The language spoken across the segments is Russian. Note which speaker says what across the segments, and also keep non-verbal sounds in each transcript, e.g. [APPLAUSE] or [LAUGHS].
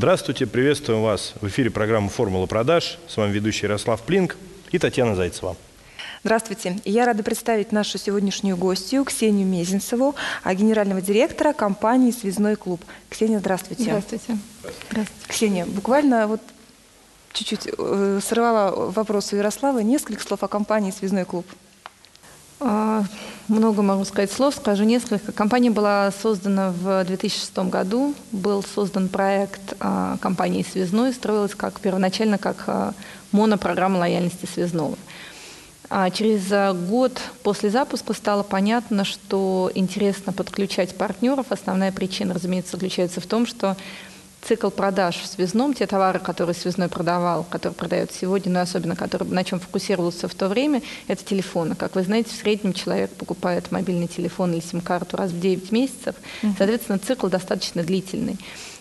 Speaker 1: Здравствуйте, приветствуем вас в эфире программы «Формула продаж». С вами ведущий Ярослав Плинк и Татьяна Зайцева.
Speaker 2: Здравствуйте. Я рада представить нашу сегодняшнюю гостью Ксению Мезенцеву, а генерального директора компании «Связной клуб». Ксения, здравствуйте.
Speaker 3: Здравствуйте.
Speaker 2: Здравствуйте. Ксения, буквально вот чуть-чуть э, сорвала вопрос у Ярослава. Несколько слов о компании «Связной клуб».
Speaker 3: Много могу сказать слов, скажу несколько. Компания была создана в 2006 году. Был создан проект а, компании «Связной». Строилась как, первоначально как а, монопрограмма лояльности связного. А через год после запуска стало понятно, что интересно подключать партнеров. Основная причина, разумеется, заключается в том, что цикл продаж в связном, те товары, которые связной продавал, которые продает сегодня, но особенно который, на чем фокусировался в то время, это телефоны. Как вы знаете, в среднем человек покупает мобильный телефон или сим-карту раз в 9 месяцев. Соответственно, цикл достаточно длительный.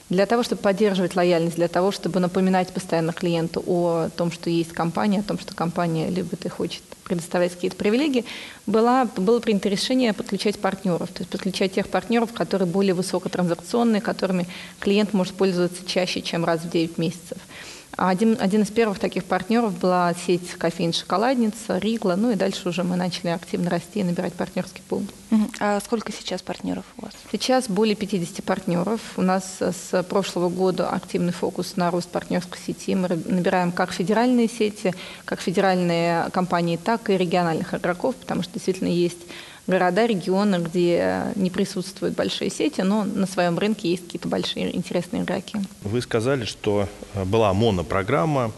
Speaker 3: Для того, чтобы поддерживать лояльность, для того, чтобы напоминать постоянно клиенту о том, что есть компания, о том, что компания любит и хочет предоставлять какие-то привилегии, было, было принято решение подключать партнеров, то есть подключать тех партнеров, которые более высокотранзакционные, которыми клиент может пользоваться чаще, чем раз в 9 месяцев. Один, один из первых таких партнеров была сеть кофеин «Шоколадница», «Ригла», ну и дальше уже мы начали активно расти и набирать партнерский пул.
Speaker 2: А сколько сейчас партнеров у вас?
Speaker 3: Сейчас более 50 партнеров. У нас с прошлого года активный фокус на рост партнерской сети. Мы набираем как федеральные сети, как федеральные компании, так и региональных игроков, потому что действительно есть города, регионы, где не присутствуют большие сети, но на своем рынке есть какие-то большие интересные игроки.
Speaker 1: Вы сказали, что э, была монопрограмма,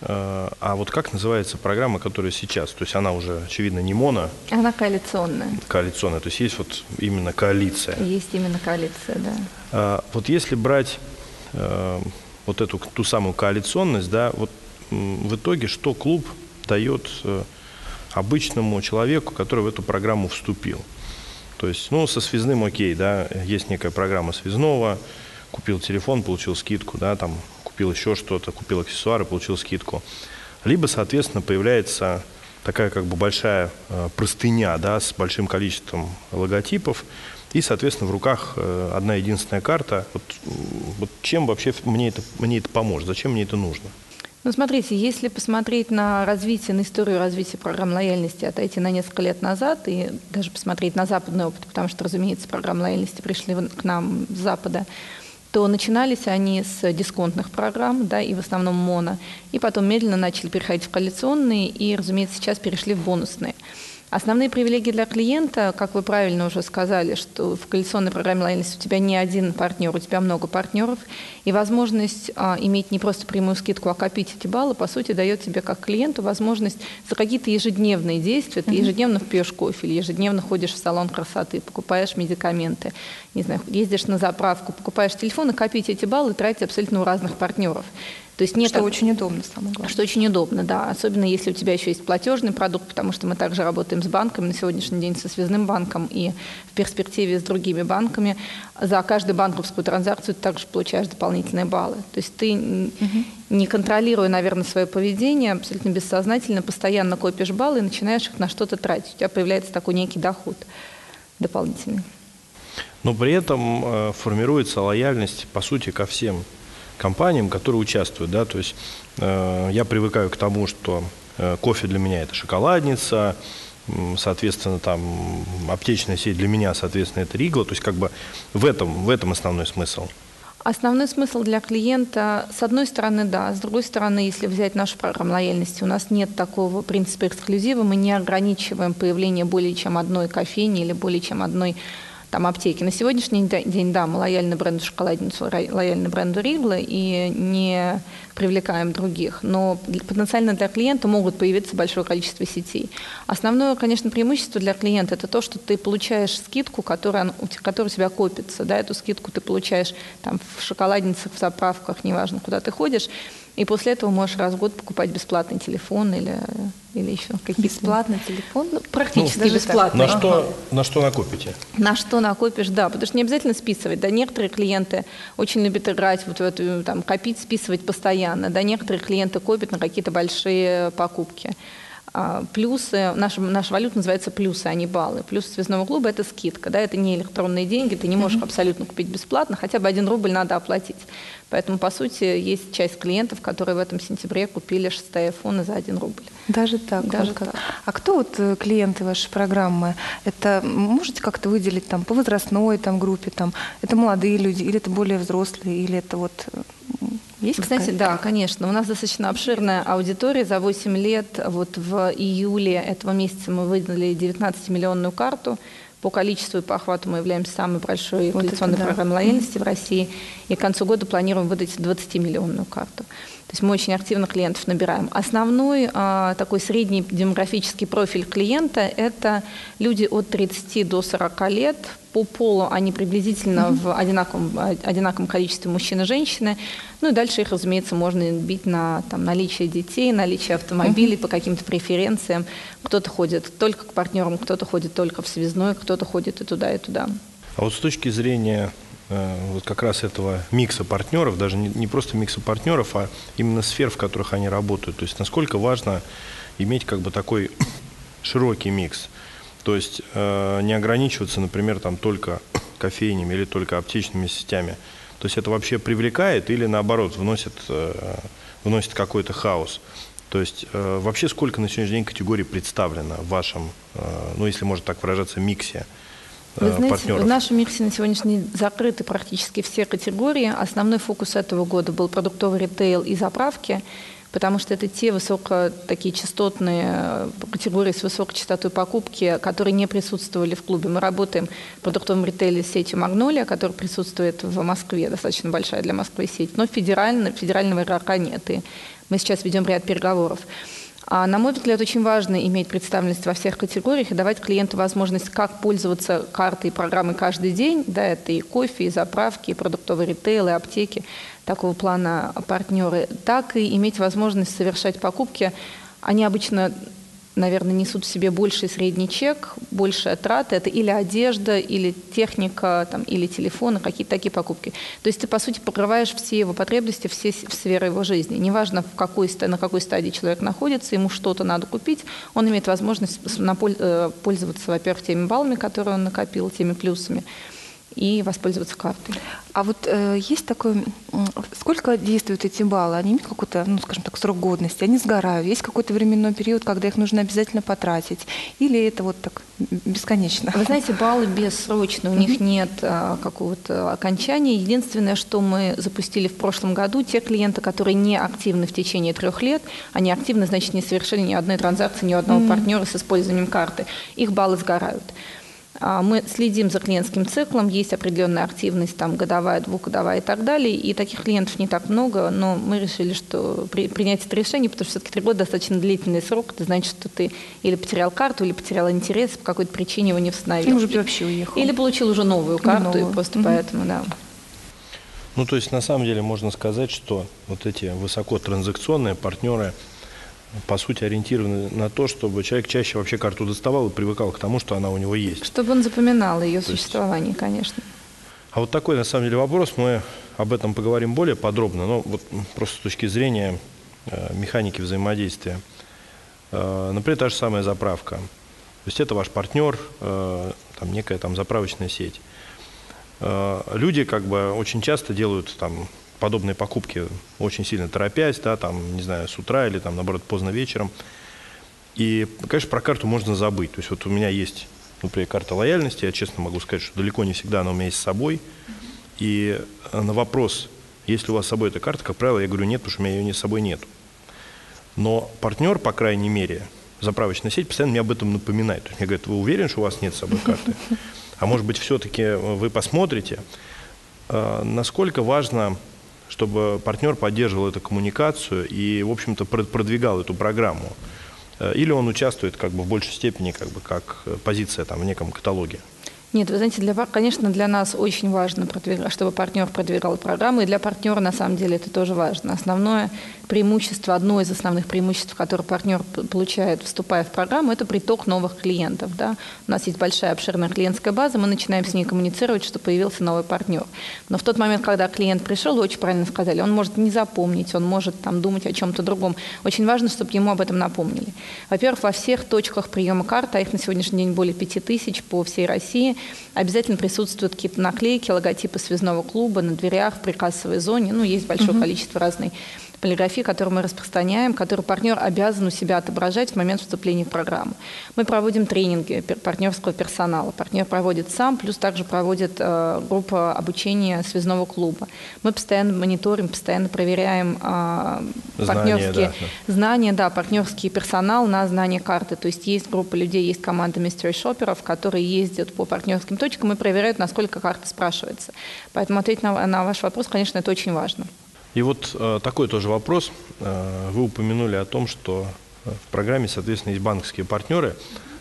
Speaker 1: э, а вот как называется программа, которая сейчас? То есть она уже, очевидно, не моно.
Speaker 3: Она коалиционная.
Speaker 1: Коалиционная, то есть есть вот именно коалиция.
Speaker 3: Есть именно коалиция, да.
Speaker 1: Вот если брать э, вот эту ту самую коалиционность, да, вот в итоге что клуб дает обычному человеку, который в эту программу вступил. То есть, ну, со связным окей, да, есть некая программа связного, купил телефон, получил скидку, да, там, купил еще что-то, купил аксессуары, получил скидку. Либо, соответственно, появляется такая как бы большая э, простыня, да, с большим количеством логотипов, и, соответственно, в руках э, одна единственная карта. Вот, вот чем вообще мне это, мне это поможет, зачем мне это нужно?
Speaker 3: Ну, смотрите, если посмотреть на развитие, на историю развития программ лояльности, отойти на несколько лет назад и даже посмотреть на западный опыт, потому что, разумеется, программы лояльности пришли к нам с Запада, то начинались они с дисконтных программ, да, и в основном моно, и потом медленно начали переходить в коалиционные, и, разумеется, сейчас перешли в бонусные. Основные привилегии для клиента, как вы правильно уже сказали, что в коалиционной программе лояльности у тебя не один партнер, у тебя много партнеров, и возможность а, иметь не просто прямую скидку, а копить эти баллы, по сути, дает тебе как клиенту возможность за какие-то ежедневные действия, ты ежедневно пьешь кофе или ежедневно ходишь в салон красоты, покупаешь медикаменты, не знаю, ездишь на заправку, покупаешь телефон и копить эти баллы, тратить абсолютно у разных партнеров.
Speaker 2: То есть нет что очень удобно, самое
Speaker 3: главное. Что очень удобно, да. Особенно если у тебя еще есть платежный продукт, потому что мы также работаем с банками на сегодняшний день со связным банком и в перспективе с другими банками. За каждую банковскую транзакцию ты также получаешь дополнительные баллы. То есть ты, угу. не контролируя, наверное, свое поведение, абсолютно бессознательно постоянно копишь баллы и начинаешь их на что-то тратить. У тебя появляется такой некий доход дополнительный.
Speaker 1: Но при этом э, формируется лояльность, по сути, ко всем компаниям, которые участвуют. Да? То есть э, я привыкаю к тому, что э, кофе для меня это шоколадница, соответственно, там аптечная сеть для меня, соответственно, это Ригла. То есть как бы в этом, в этом основной смысл.
Speaker 3: Основной смысл для клиента, с одной стороны, да, с другой стороны, если взять нашу программу лояльности, у нас нет такого принципа эксклюзива, мы не ограничиваем появление более чем одной кофейни или более чем одной там аптеки. На сегодняшний день, да, мы лояльны бренду шоколадницу, лояльны бренду Ригла и не привлекаем других. Но потенциально для клиента могут появиться большое количество сетей. Основное, конечно, преимущество для клиента – это то, что ты получаешь скидку, которая, которая у тебя копится. Да, эту скидку ты получаешь там, в шоколадницах, в заправках, неважно, куда ты ходишь. И после этого можешь раз в год покупать бесплатный телефон или, или еще какие-то.
Speaker 2: Бесплатный телефон?
Speaker 3: Ну, практически ну, бесплатный.
Speaker 1: На что, на что накопите?
Speaker 3: На что накопишь, да. Потому что не обязательно списывать. Да, некоторые клиенты очень любят играть вот в эту, там, копить, списывать постоянно. Да, некоторые клиенты копят на какие-то большие покупки. А, плюсы, наша, наша валюта называется плюсы, а не баллы. Плюс связного клуба – это скидка, да, это не электронные деньги, ты не можешь mm-hmm. абсолютно купить бесплатно, хотя бы один рубль надо оплатить. Поэтому, по сути, есть часть клиентов, которые в этом сентябре купили шестые айфоны за один рубль.
Speaker 2: Даже так? Даже так. А кто вот э, клиенты вашей программы? Это можете как-то выделить там по возрастной там, группе? Там, это молодые люди или это более взрослые, или это вот
Speaker 3: есть Вы знаете, да, конечно. У нас достаточно обширная аудитория. За 8 лет, вот в июле этого месяца мы выдали 19-миллионную карту. По количеству и по охвату мы являемся самой большой вот коалиционной да. программой лояльности в России. И к концу года планируем выдать 20-миллионную карту. То есть мы очень активно клиентов набираем. Основной а, такой средний демографический профиль клиента – это люди от 30 до 40 лет. По полу они приблизительно mm-hmm. в одинаковом, одинаковом количестве мужчин и женщины. Ну и дальше их, разумеется, можно бить на там, наличие детей, наличие автомобилей mm-hmm. по каким-то преференциям. Кто-то ходит только к партнерам, кто-то ходит только в связной, кто-то ходит и туда, и туда.
Speaker 1: А вот с точки зрения Э, вот как раз этого микса партнеров, даже не, не просто микса партнеров, а именно сфер, в которых они работают. То есть насколько важно иметь как бы такой широкий микс. То есть э, не ограничиваться, например, там только кофейнями или только аптечными сетями. То есть это вообще привлекает или наоборот вносит, э, вносит какой-то хаос. То есть э, вообще сколько на сегодняшний день категорий представлено в вашем, э, ну если можно так выражаться, миксе?
Speaker 3: Вы знаете, партнеров? в нашем миксе на сегодняшний день закрыты практически все категории. Основной фокус этого года был продуктовый ритейл и заправки, потому что это те высоко такие частотные э, категории с высокой частотой покупки, которые не присутствовали в клубе. Мы работаем в продуктовом ритейле с сетью «Магнолия», которая присутствует в Москве, достаточно большая для Москвы сеть, но федерально, федерального игрока нет. И мы сейчас ведем ряд переговоров. А, на мой взгляд, очень важно иметь представленность во всех категориях и давать клиенту возможность как пользоваться картой и программой каждый день, да, это и кофе, и заправки, и продуктовый ритейл, и аптеки, такого плана партнеры, так и иметь возможность совершать покупки. Они обычно наверное, несут в себе больший средний чек, большая трата. Это или одежда, или техника, там, или телефоны, какие-то такие покупки. То есть ты, по сути, покрываешь все его потребности, все сферы его жизни. Неважно, в какой, на какой стадии человек находится, ему что-то надо купить, он имеет возможность э, пользоваться, во-первых, теми баллами, которые он накопил, теми плюсами, и воспользоваться картой.
Speaker 2: А вот э, есть такой, сколько действуют эти баллы? Они имеют какой-то, ну, скажем так, срок годности? Они сгорают? Есть какой-то временной период, когда их нужно обязательно потратить? Или это вот так бесконечно?
Speaker 3: Вы знаете, баллы бессрочные, у них нет а, какого-то окончания. Единственное, что мы запустили в прошлом году, те клиенты, которые не активны в течение трех лет, они активны, значит, не совершили ни одной транзакции, ни одного mm-hmm. партнера с использованием карты, их баллы сгорают. А, мы следим за клиентским циклом, есть определенная активность, там, годовая, двухгодовая и так далее. И таких клиентов не так много, но мы решили, что при, принять это решение, потому что все-таки три года достаточно длительный срок, это значит, что ты или потерял карту, или потерял интерес, по какой-то причине его не восстановил. Или
Speaker 2: уже вообще уехал.
Speaker 3: Или получил уже новую карту, новую. и просто угу. поэтому, да.
Speaker 1: Ну, то есть, на самом деле, можно сказать, что вот эти высокотранзакционные партнеры – по сути, ориентированы на то, чтобы человек чаще вообще карту доставал и привыкал к тому, что она у него есть.
Speaker 3: Чтобы он запоминал ее то существование, есть... конечно.
Speaker 1: А вот такой, на самом деле, вопрос, мы об этом поговорим более подробно, но вот просто с точки зрения э, механики взаимодействия. Э, например, та же самая заправка. То есть это ваш партнер, э, там некая там заправочная сеть. Э, люди как бы очень часто делают там подобные покупки очень сильно торопясь, да, там, не знаю, с утра или там, наоборот, поздно вечером. И, конечно, про карту можно забыть. То есть вот у меня есть, например, карта лояльности, я честно могу сказать, что далеко не всегда она у меня есть с собой. И э, на вопрос, есть ли у вас с собой эта карта, как правило, я говорю нет, потому что у меня ее не с собой нет. Но партнер, по крайней мере, заправочная сеть постоянно мне об этом напоминает. То есть мне говорят, вы уверены, что у вас нет с собой карты? [LAUGHS] А может быть, все-таки вы посмотрите, э, насколько важно чтобы партнер поддерживал эту коммуникацию и, в общем-то, продвигал эту программу. Э, или он участвует как бы в большей степени как бы как позиция там в неком каталоге.
Speaker 3: Нет, вы знаете, для, конечно, для нас очень важно, чтобы партнер продвигал программу, и для партнера на самом деле это тоже важно. Основное преимущество, одно из основных преимуществ, которое партнер получает, вступая в программу, это приток новых клиентов. Да? У нас есть большая обширная клиентская база, мы начинаем с ней коммуницировать, что появился новый партнер. Но в тот момент, когда клиент пришел, вы очень правильно сказали, он может не запомнить, он может там, думать о чем-то другом. Очень важно, чтобы ему об этом напомнили. Во-первых, во всех точках приема карты, а их на сегодняшний день более 5000 по всей России, обязательно присутствуют какие-то наклейки, логотипы связного клуба на дверях, в прикассовой зоне. Ну, есть большое угу. количество разной полиграфии, которую мы распространяем, которую партнер обязан у себя отображать в момент вступления в программу. Мы проводим тренинги партнерского персонала. Партнер проводит сам, плюс также проводит э, группа обучения связного клуба. Мы постоянно мониторим, постоянно проверяем э, партнерские знания, да, знания, да, партнерский персонал на знание карты. То есть есть группа людей, есть команда mystery шоперов, которые ездят по партнерским точкам и проверяют, насколько карта спрашивается. Поэтому ответить на, на ваш вопрос, конечно, это очень важно.
Speaker 1: И вот э, такой тоже вопрос. Э, вы упомянули о том, что э, в программе, соответственно, есть банковские партнеры.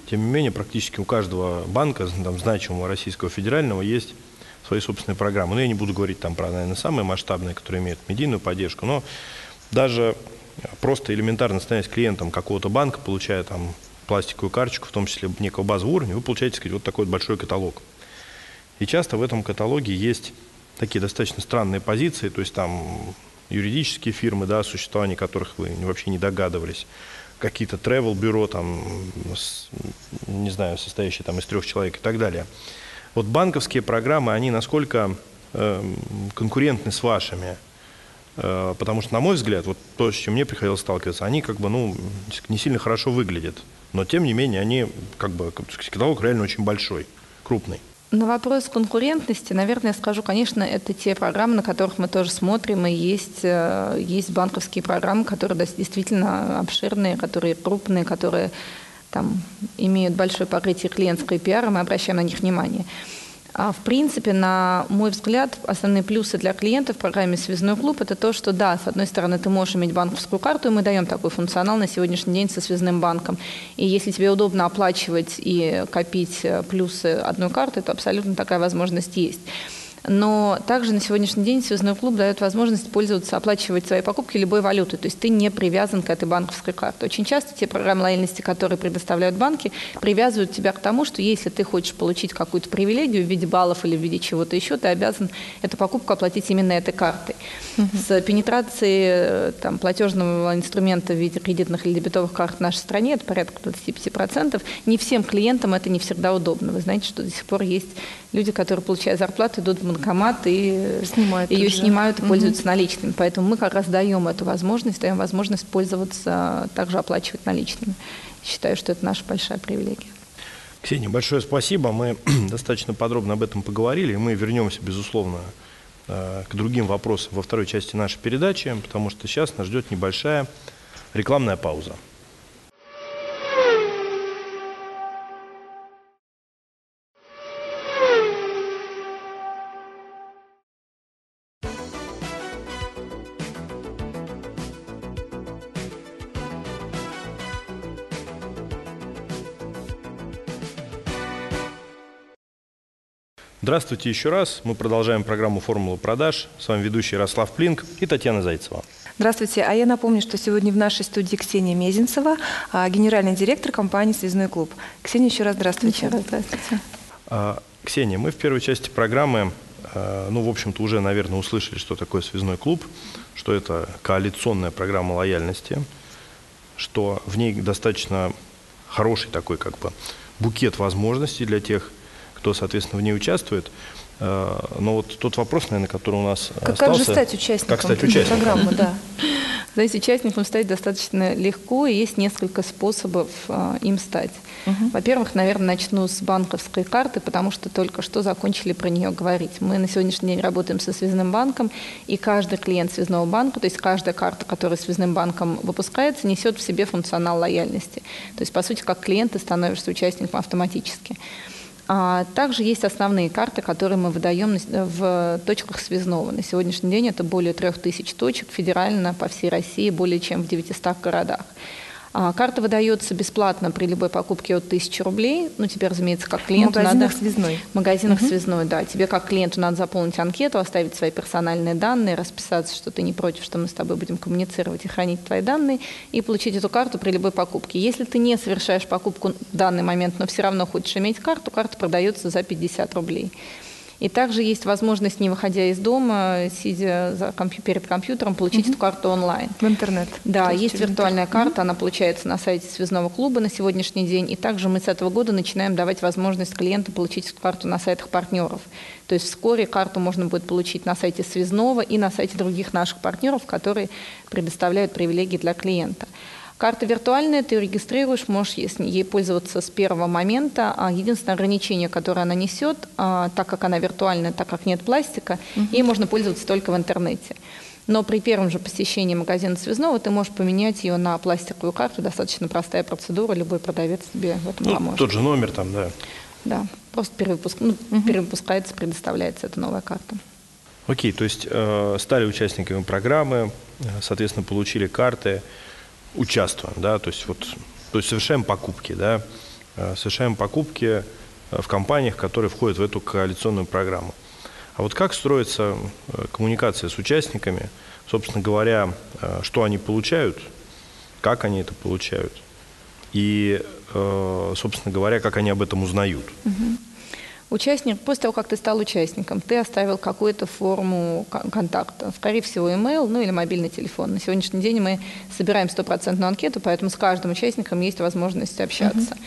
Speaker 1: Тем не менее, практически у каждого банка, там, значимого российского федерального, есть свои собственные программы. Но я не буду говорить там про, наверное, самые масштабные, которые имеют медийную поддержку, но даже просто элементарно становясь клиентом какого-то банка, получая там пластиковую карточку, в том числе некого базового уровня, вы получаете, сказать, вот такой вот большой каталог. И часто в этом каталоге есть такие достаточно странные позиции, то есть там юридические фирмы, да, о существовании которых вы вообще не догадывались, какие-то travel бюро там, не знаю, состоящие там из трех человек и так далее. Вот банковские программы, они насколько э, конкурентны с вашими? Э, потому что, на мой взгляд, вот то, с чем мне приходилось сталкиваться, они как бы, ну, не сильно хорошо выглядят. Но, тем не менее, они, как бы, каталог реально очень большой, крупный.
Speaker 3: На вопрос конкурентности, наверное, я скажу, конечно, это те программы, на которых мы тоже смотрим, и есть, э, есть банковские программы, которые действительно обширные, которые крупные, которые там, имеют большое покрытие клиентской пиара, мы обращаем на них внимание. А в принципе, на мой взгляд, основные плюсы для клиентов в программе «Связной клуб» – это то, что да, с одной стороны, ты можешь иметь банковскую карту, и мы даем такой функционал на сегодняшний день со связным банком. И если тебе удобно оплачивать и копить э, плюсы одной карты, то абсолютно такая возможность есть. Но также на сегодняшний день связной клуб дает возможность пользоваться, оплачивать свои покупки любой валютой. То есть ты не привязан к этой банковской карте. Очень часто те программы лояльности, которые предоставляют банки, привязывают тебя к тому, что если ты хочешь получить какую-то привилегию в виде баллов или в виде чего-то еще, ты обязан эту покупку оплатить именно этой картой. Угу. С пенетрацией э, там, платежного инструмента в виде кредитных или дебетовых карт в нашей стране, это порядка 25%, не всем клиентам это не всегда удобно. Вы знаете, что до сих пор есть люди, которые, получая зарплату, идут в банкомат и снимают ее снимают и пользуются угу. наличными. Поэтому мы как раз даем эту возможность, даем возможность пользоваться, также оплачивать наличными. Считаю, что это наша большая привилегия.
Speaker 1: Ксения, большое спасибо. Мы [CLEARS THROAT] достаточно подробно об этом поговорили. Мы вернемся, безусловно, э, к другим вопросам во второй части нашей передачи, потому что сейчас нас ждет небольшая рекламная пауза. Здравствуйте еще раз. Мы продолжаем программу «Формула продаж». С вами ведущий Ярослав Плинк и Татьяна Зайцева.
Speaker 2: Здравствуйте. А я напомню, что сегодня в нашей студии Ксения Мезенцева, а, генеральный директор компании «Связной клуб». Ксения, еще раз здравствуйте.
Speaker 3: Еще раз здравствуйте.
Speaker 1: А, Ксения, мы в первой части программы, а, ну, в общем-то, уже, наверное, услышали, что такое «Связной клуб», что это коалиционная программа лояльности, что в ней достаточно хороший такой как бы букет возможностей для тех кто, соответственно, в ней участвует. Э, но вот тот вопрос, наверное, который у нас
Speaker 2: как,
Speaker 1: остался...
Speaker 2: Как же стать участником,
Speaker 1: как стать участником?
Speaker 2: программы? Да. [LAUGHS]
Speaker 3: Знаете, участником стать достаточно легко, и есть несколько способов э, им стать. Угу. Во-первых, наверное, начну с банковской карты, потому что только что закончили про нее говорить. Мы на сегодняшний день работаем со связным банком, и каждый клиент связного банка, то есть каждая карта, которая связным банком выпускается, несет в себе функционал лояльности. То есть, по сути, как клиент ты становишься участником автоматически. А также есть основные карты, которые мы выдаем в точках связного. На сегодняшний день это более трех тысяч точек федерально по всей России, более чем в 900 городах. А, карта выдается бесплатно при любой покупке от 1000 рублей. Ну, тебе, разумеется, как клиенту
Speaker 2: в магазинах
Speaker 3: надо...
Speaker 2: связной.
Speaker 3: В магазинах угу. связной, да. Тебе как клиенту надо заполнить анкету, оставить свои персональные данные, расписаться, что ты не против, что мы с тобой будем коммуницировать и хранить твои данные, и получить эту карту при любой покупке. Если ты не совершаешь покупку в данный момент, но все равно хочешь иметь карту, карта продается за 50 рублей. И также есть возможность, не выходя из дома, сидя за компью- перед компьютером, получить угу. эту карту онлайн.
Speaker 2: В интернет.
Speaker 3: Да, есть виртуальная интернет. карта, угу. она получается на сайте связного клуба на сегодняшний день. И также мы с этого года начинаем давать возможность клиенту получить эту карту на сайтах партнеров. То есть вскоре карту можно будет получить на сайте связного и на сайте других наших партнеров, которые предоставляют привилегии для клиента. Карта виртуальная, ты регистрируешь, можешь ей пользоваться с первого момента. А единственное ограничение, которое она несет, а, так как она виртуальная, так как нет пластика, угу. ей можно пользоваться только в интернете. Но при первом же посещении магазина связного ты можешь поменять ее на пластиковую карту. Достаточно простая процедура, любой продавец тебе в этом
Speaker 1: ну,
Speaker 3: поможет.
Speaker 1: Тот же номер там, да.
Speaker 3: Да, просто перевыпуск, ну, угу. перевыпускается, предоставляется эта новая карта.
Speaker 1: Окей, то есть э, стали участниками программы, э, соответственно, получили карты участвуем, да, то есть вот, то есть совершаем покупки, да, э, совершаем покупки э, в компаниях, которые входят в эту коалиционную программу. А вот как строится э, коммуникация с участниками, собственно говоря, что они получают, как они это получают, и, собственно говоря, как они об этом узнают.
Speaker 3: Угу. Участник, после того, как ты стал участником, ты оставил какую-то форму контакта, скорее всего, email, ну или мобильный телефон. На сегодняшний день мы собираем стопроцентную анкету, поэтому с каждым участником есть возможность общаться. Uh-huh.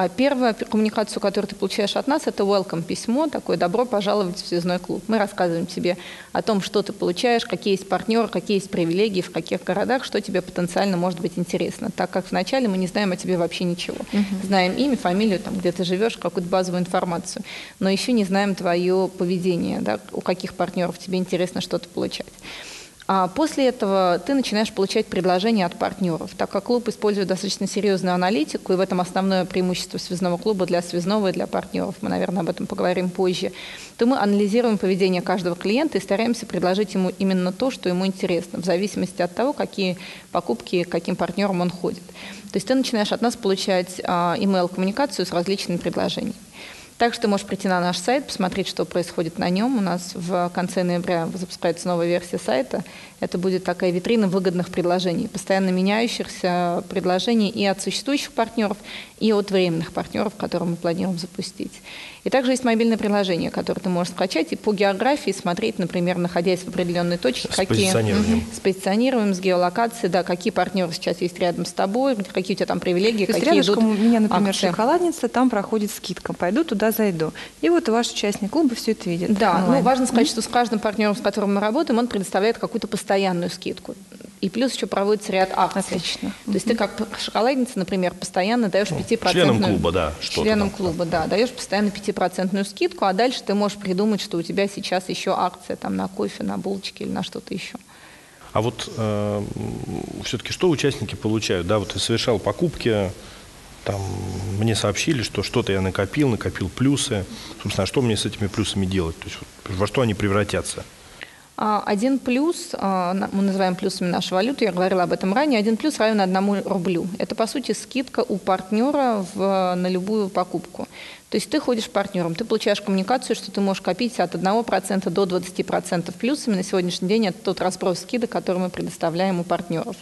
Speaker 3: А первая коммуникацию, которую ты получаешь от нас, это welcome письмо, такое добро пожаловать в связной клуб. Мы рассказываем тебе о том, что ты получаешь, какие есть партнеры, какие есть привилегии, в каких городах, что тебе потенциально может быть интересно. Так как вначале мы не знаем о тебе вообще ничего. Угу. Знаем имя, фамилию, там, где ты живешь, какую-то базовую информацию, но еще не знаем твое поведение, да, у каких партнеров тебе интересно что-то получать. А после этого ты начинаешь получать предложения от партнеров. Так как клуб использует достаточно серьезную аналитику, и в этом основное преимущество связного клуба для связного и для партнеров, мы, наверное, об этом поговорим позже, то мы анализируем поведение каждого клиента и стараемся предложить ему именно то, что ему интересно, в зависимости от того, какие покупки, каким партнером он ходит. То есть ты начинаешь от нас получать а, email-коммуникацию с различными предложениями. Также ты можешь прийти на наш сайт, посмотреть, что происходит на нем. У нас в конце ноября запускается новая версия сайта. Это будет такая витрина выгодных предложений, постоянно меняющихся предложений и от существующих партнеров, и от временных партнеров, которые мы планируем запустить. И также есть мобильное приложение, которое ты можешь скачать и по географии смотреть, например, находясь в определенной точке,
Speaker 1: с
Speaker 3: какие
Speaker 1: позиционированием.
Speaker 3: с позиционированием, с геолокацией, да, какие партнеры сейчас есть рядом с тобой, какие у тебя там привилегии,
Speaker 2: То
Speaker 3: какие
Speaker 2: идут
Speaker 3: у
Speaker 2: меня, например, акции. шоколадница, там проходит скидка. Пойду туда, зайду. И вот ваш участник клуба все это видит.
Speaker 3: Да, онлайн. ну важно сказать, что с каждым партнером, с которым мы работаем, он предоставляет какую-то постоянную скидку. И плюс еще проводится ряд акций.
Speaker 2: Отлично.
Speaker 3: То есть ты как шоколадница, например, постоянно даешь 5%...
Speaker 1: Ну, членам клуба, да.
Speaker 3: Членам клуба, да. Даешь постоянно 5% скидку, а дальше ты можешь придумать, что у тебя сейчас еще акция там на кофе, на булочки или на что-то еще.
Speaker 1: А вот э, все-таки что участники получают? Да, вот ты совершал покупки, там мне сообщили, что что-то я накопил, накопил плюсы. Собственно, а что мне с этими плюсами делать? То есть во что они превратятся?
Speaker 3: А, один плюс, а, мы называем плюсами нашу валюту, я говорила об этом ранее, один плюс равен одному рублю. Это, по сути, скидка у партнера в, на любую покупку. То есть ты ходишь партнером, ты получаешь коммуникацию, что ты можешь копить от 1% до 20% плюсами. На сегодняшний день это тот разброс скидок, который мы предоставляем у партнеров.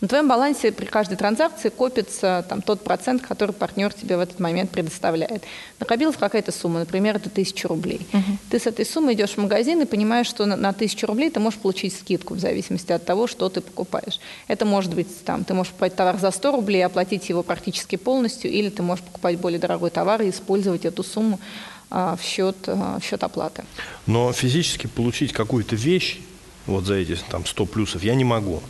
Speaker 3: На твоем балансе при каждой транзакции копится там, тот процент, который партнер тебе в этот момент предоставляет. Накопилась какая-то сумма, например, это 1000 рублей. Угу. Ты с этой суммой идешь в магазин и понимаешь, что на, на 1000 рублей ты можешь получить скидку в зависимости от того, что ты покупаешь. Это может быть, там, ты можешь покупать товар за 100 рублей, оплатить его практически полностью, или ты можешь покупать более дорогой товар и использовать эту сумму а, в счет, а, в счет оплаты.
Speaker 1: Но физически получить какую-то вещь вот за эти там 100 плюсов я не могу.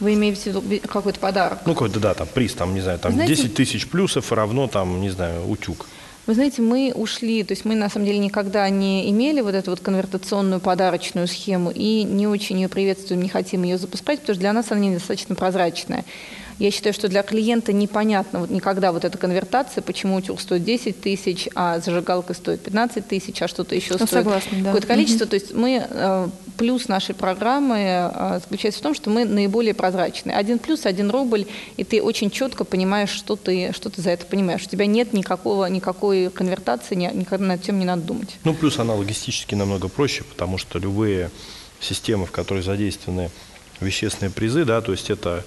Speaker 3: Вы имеете в виду какой-то подарок?
Speaker 1: Ну, какой-то, да, там приз, там, не знаю, там Знаете, 10 тысяч плюсов равно, там, не знаю, утюг.
Speaker 3: Вы знаете, мы ушли, то есть мы на самом деле никогда не имели вот эту вот конвертационную подарочную схему и не очень ее приветствуем, не хотим ее запускать, потому что для нас она недостаточно прозрачная. Я считаю, что для клиента непонятно вот никогда вот эта конвертация, почему утюг стоит 10 тысяч, а зажигалка стоит 15 тысяч, а что-то еще ну, стоит согласна, да. какое-то количество. Угу. То есть мы, э, плюс нашей программы э, заключается в том, что мы наиболее прозрачны. Один плюс, один рубль, и ты очень четко понимаешь, что ты, что ты за это понимаешь. У тебя нет никакого, никакой конвертации, никогда над этим не надо думать.
Speaker 1: Ну, плюс она логистически намного проще, потому что любые системы, в которой задействованы вещественные призы, да, то есть это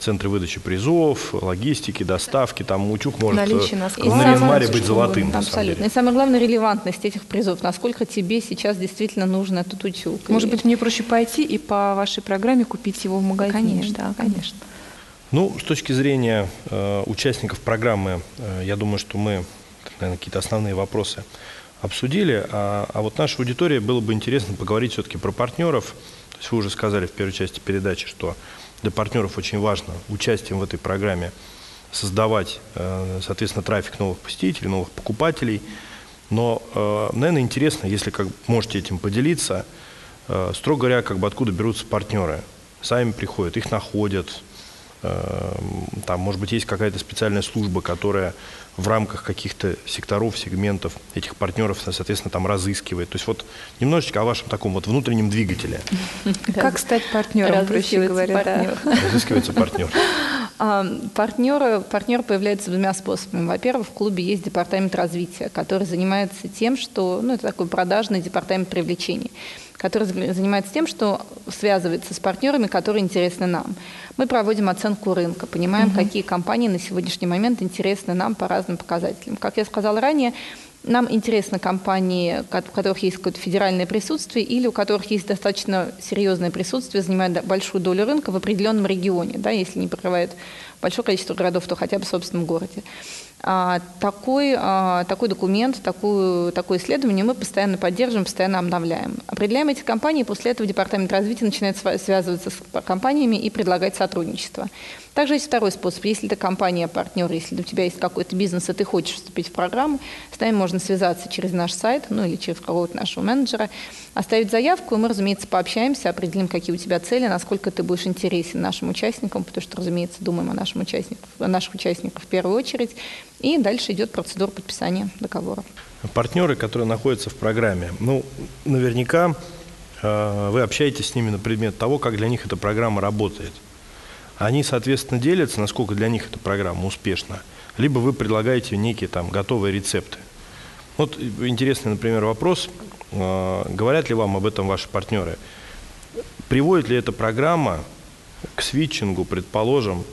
Speaker 1: центры выдачи призов, логистики, доставки, там утюг может э, на, на Ренмаре быть золотым.
Speaker 3: Абсолютно. И самое главное, релевантность этих призов. Насколько тебе сейчас действительно нужен этот утюг.
Speaker 2: Может и... быть, мне проще пойти и по вашей программе купить его в магазине?
Speaker 3: Конечно, да, конечно.
Speaker 1: Ну, с точки зрения э, участников программы, э, я думаю, что мы, наверное, какие-то основные вопросы обсудили. А, а вот наша аудитория было бы интересно поговорить все-таки про партнеров. То есть вы уже сказали в первой части передачи, что для партнеров очень важно участием в этой программе создавать, э, соответственно, трафик новых посетителей, новых покупателей. Но, э, наверное, интересно, если как можете этим поделиться, э, строго говоря, как бы откуда берутся партнеры. Сами приходят, их находят, там, может быть, есть какая-то специальная служба, которая в рамках каких-то секторов, сегментов этих партнеров, соответственно, там разыскивает. То есть вот немножечко о вашем таком вот внутреннем двигателе.
Speaker 2: Как стать партнером, проще говоря.
Speaker 1: Разыскивается партнер. [LAUGHS]
Speaker 3: Партнер, партнер появляется двумя способами. Во-первых, в клубе есть департамент развития, который занимается тем, что, ну, это такой продажный департамент привлечения который занимается тем, что связывается с партнерами, которые интересны нам. Мы проводим оценку рынка, понимаем, угу. какие компании на сегодняшний момент интересны нам по разным показателям. Как я сказала ранее, нам интересны компании, у которых есть какое-то федеральное присутствие или у которых есть достаточно серьезное присутствие, занимают большую долю рынка в определенном регионе, да, если не покрывают большое количество городов, то хотя бы в собственном городе. А, такой, а, такой документ, такую, такое исследование мы постоянно поддерживаем, постоянно обновляем. Определяем эти компании, после этого Департамент развития начинает связываться с компаниями и предлагать сотрудничество. Также есть второй способ. Если ты компания-партнер, если у тебя есть какой-то бизнес, и ты хочешь вступить в программу, с нами можно связаться через наш сайт, ну или через какого-то нашего менеджера, оставить заявку, и мы, разумеется, пообщаемся, определим, какие у тебя цели, насколько ты будешь интересен нашим участникам, потому что, разумеется, думаем о, нашем участниках, о наших участниках в первую очередь, и дальше идет процедура подписания договора.
Speaker 1: Партнеры, которые находятся в программе, ну, наверняка э, вы общаетесь с ними на предмет того, как для них эта программа работает – они, соответственно, делятся, насколько для них эта программа успешна, либо вы предлагаете некие там готовые рецепты. Вот интересный, например, вопрос. А, говорят ли вам об этом ваши партнеры? Приводит ли эта программа к свитчингу, предположим,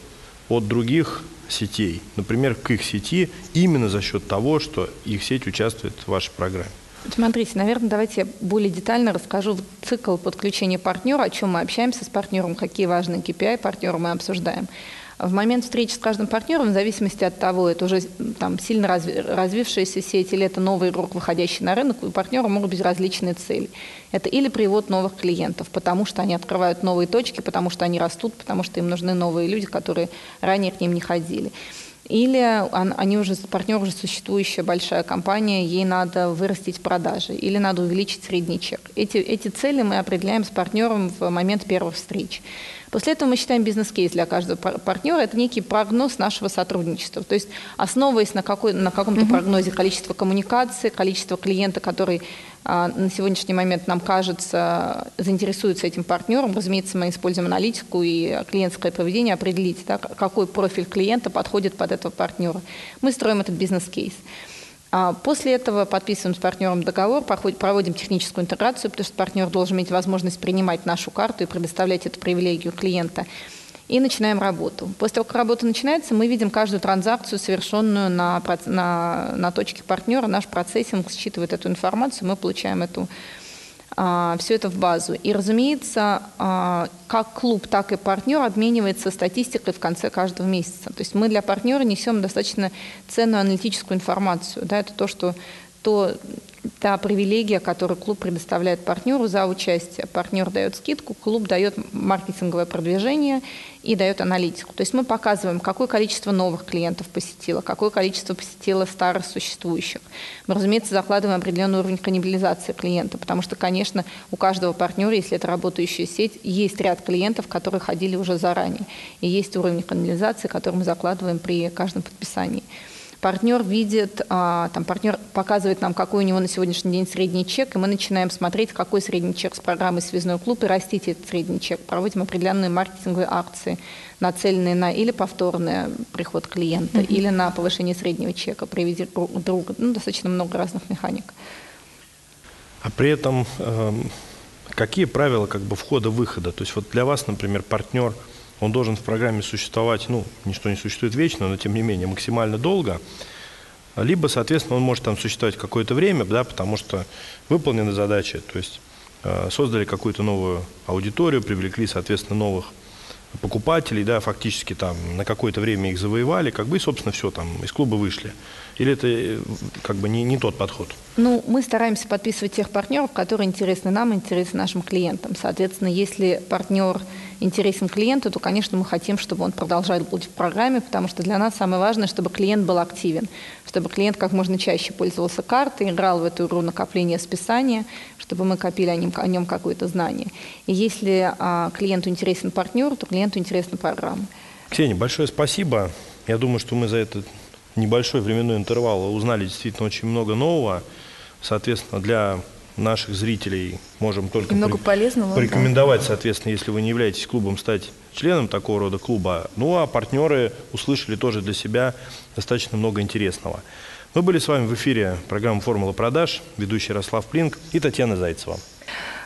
Speaker 1: от других сетей, например, к их сети, именно за счет того, что их сеть участвует в вашей программе?
Speaker 3: Смотрите, наверное, давайте я более детально расскажу цикл подключения партнера, о чем мы общаемся с партнером, какие важные KPI партнера мы обсуждаем. В момент встречи с каждым партнером, в зависимости от того, это уже там, сильно разви развившаяся сеть или это новый игрок, выходящий на рынок, у партнера могут быть различные цели. Это или привод новых клиентов, потому что они открывают новые точки, потому что они растут, потому что им нужны новые люди, которые ранее к ним не ходили. Или они уже, партнер уже существующая большая компания, ей надо вырастить продажи, или надо увеличить средний чек. Эти, эти цели мы определяем с партнером в момент первых встреч. После этого мы считаем бизнес-кейс для каждого партнера. Это некий прогноз нашего сотрудничества. То есть основываясь на, какой, на каком-то прогнозе количества коммуникации, количества клиента, который на сегодняшний момент нам кажется заинтересуется этим партнером, разумеется, мы используем аналитику и клиентское поведение, определить, да, какой профиль клиента подходит под этого партнера. Мы строим этот бизнес-кейс. А после этого подписываем с партнером договор, проводим техническую интеграцию, потому что партнер должен иметь возможность принимать нашу карту и предоставлять эту привилегию клиента. И начинаем работу. После того, как работа начинается, мы видим каждую транзакцию, совершенную на, на, на точке партнера. Наш процессинг считывает эту информацию, мы получаем эту а, все это в базу. И, разумеется, а, как клуб, так и партнер обменивается статистикой в конце каждого месяца. То есть мы для партнера несем достаточно ценную аналитическую информацию. Да, это то, что то, та привилегия, которую клуб предоставляет партнеру за участие. Партнер дает скидку, клуб дает маркетинговое продвижение и дает аналитику. То есть мы показываем, какое количество новых клиентов посетило, какое количество посетило старых существующих. Мы, разумеется, закладываем определенный уровень каннибализации клиента, потому что, конечно, у каждого партнера, если это работающая сеть, есть ряд клиентов, которые ходили уже заранее. И есть уровень каннибализации, который мы закладываем при каждом подписании партнер видит, а, там, партнер показывает нам, какой у него на сегодняшний день средний чек, и мы начинаем смотреть, какой средний чек с программой «Связной клуб» и растить этот средний чек. Проводим определенные маркетинговые акции, нацеленные на или повторный приход клиента, mm-hmm. или на повышение среднего чека, приведя друга. Ну, достаточно много разных механик.
Speaker 1: А при этом э, какие правила как бы входа-выхода? То есть вот для вас, например, партнер – он должен в программе существовать, ну, ничто не существует вечно, но тем не менее максимально долго, либо, соответственно, он может там существовать какое-то время, да, потому что выполнены задачи, то есть э, создали какую-то новую аудиторию, привлекли, соответственно, новых покупателей, да, фактически там на какое-то время их завоевали, как бы и, собственно, все, там из клуба вышли. Или это э, как бы не, не тот подход?
Speaker 3: Ну, мы стараемся подписывать тех партнеров, которые интересны нам, интересны нашим клиентам. Соответственно, если партнер интересен клиенту, то, конечно, мы хотим, чтобы он продолжал быть в программе, потому что для нас самое важное, чтобы клиент был активен, чтобы клиент как можно чаще пользовался картой, играл в эту игру накопления списания, чтобы мы копили о нем, о нем какое-то знание. И если а, клиенту интересен партнер, то клиенту интересна программа.
Speaker 1: Ксения, большое спасибо. Я думаю, что мы за этот небольшой временной интервал узнали действительно очень много нового. Соответственно, для наших зрителей можем только
Speaker 2: и много полезного,
Speaker 1: порекомендовать, да. соответственно, если вы не являетесь клубом, стать членом такого рода клуба. Ну а партнеры услышали тоже для себя достаточно много интересного. Мы были с вами в эфире программы «Формула продаж», ведущий Ярослав Плинк и Татьяна Зайцева.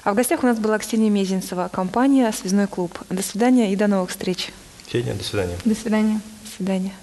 Speaker 2: А в гостях у нас была Ксения Мезенцева, компания «Связной клуб». До свидания и до новых встреч.
Speaker 1: Ксения, до свидания.
Speaker 3: До свидания.
Speaker 2: До свидания.